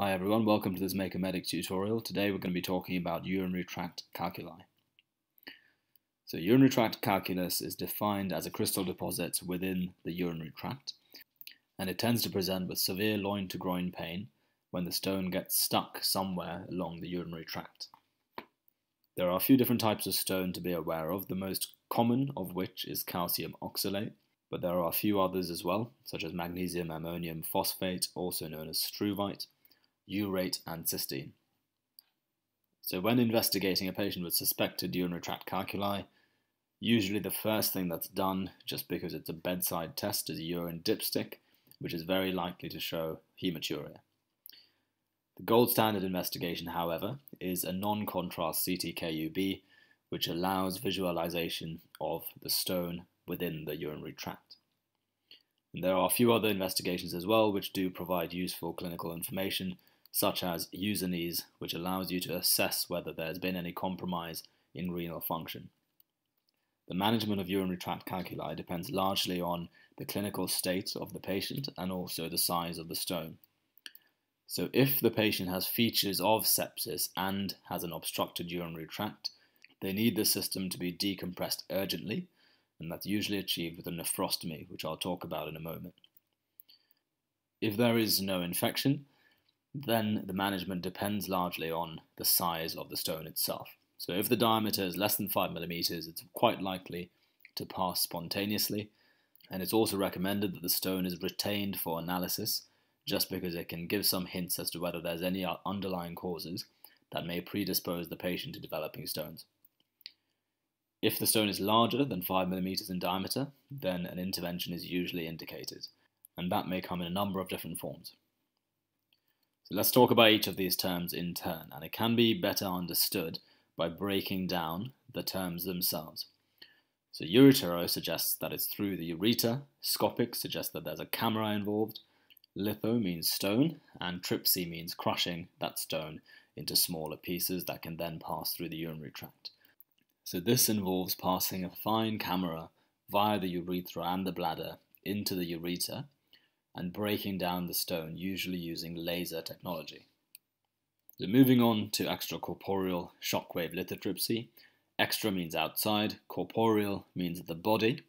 Hi everyone, welcome to this Make a Medic tutorial. Today we're going to be talking about urinary tract calculi. So urinary tract calculus is defined as a crystal deposit within the urinary tract and it tends to present with severe loin to groin pain when the stone gets stuck somewhere along the urinary tract. There are a few different types of stone to be aware of, the most common of which is calcium oxalate, but there are a few others as well, such as magnesium ammonium phosphate, also known as struvite, urate, and cystine. So when investigating a patient with suspected urinary tract calculi, usually the first thing that's done, just because it's a bedside test, is a urine dipstick, which is very likely to show hematuria. The gold standard investigation, however, is a non-contrast CTKUB, which allows visualization of the stone within the urinary tract. And there are a few other investigations as well which do provide useful clinical information, such as U&Es, which allows you to assess whether there has been any compromise in renal function. The management of urinary tract calculi depends largely on the clinical state of the patient and also the size of the stone. So if the patient has features of sepsis and has an obstructed urinary tract, they need the system to be decompressed urgently, and that's usually achieved with a nephrostomy, which I'll talk about in a moment. If there is no infection, then the management depends largely on the size of the stone itself. So if the diameter is less than 5 millimeters, it's quite likely to pass spontaneously, and it's also recommended that the stone is retained for analysis, just because it can give some hints as to whether there's any underlying causes that may predispose the patient to developing stones. If the stone is larger than 5 millimeters in diameter, then an intervention is usually indicated, and that may come in a number of different forms. So let's talk about each of these terms in turn, and it can be better understood by breaking down the terms themselves. So uretero suggests that it's through the ureter, scopic suggests that there's a camera involved, litho means stone, and tripsy means crushing that stone into smaller pieces that can then pass through the urinary tract. So this involves passing a fine camera via the urethra and the bladder into the ureter and breaking down the stone, usually using laser technology. So moving on to extracorporeal shockwave lithotripsy. Extra means outside, corporeal means the body,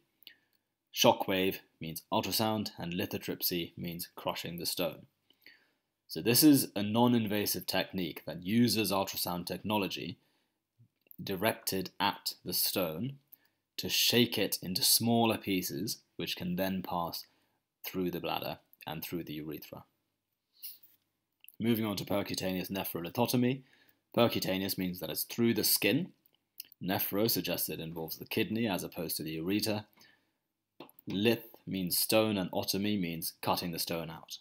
shockwave means ultrasound, and lithotripsy means crushing the stone. So this is a non-invasive technique that uses ultrasound technology directed at the stone to shake it into smaller pieces which can then pass through the bladder and through the urethra. Moving on to percutaneous nephrolithotomy. Percutaneous means that it's through the skin. Nephro suggests it involves the kidney as opposed to the ureter. Lith means stone and otomy means cutting the stone out.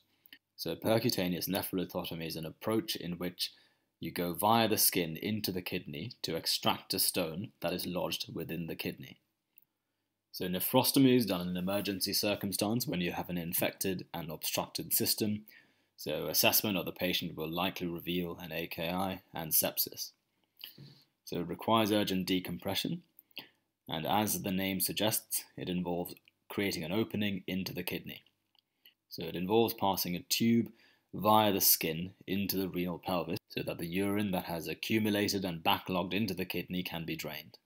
So percutaneous nephrolithotomy is an approach in which you go via the skin into the kidney to extract a stone that is lodged within the kidney. So nephrostomy is done in an emergency circumstance when you have an infected and obstructed system. So assessment of the patient will likely reveal an AKI and sepsis. So it requires urgent decompression, and as the name suggests, it involves creating an opening into the kidney. So it involves passing a tube via the skin into the renal pelvis so that the urine that has accumulated and backlogged into the kidney can be drained.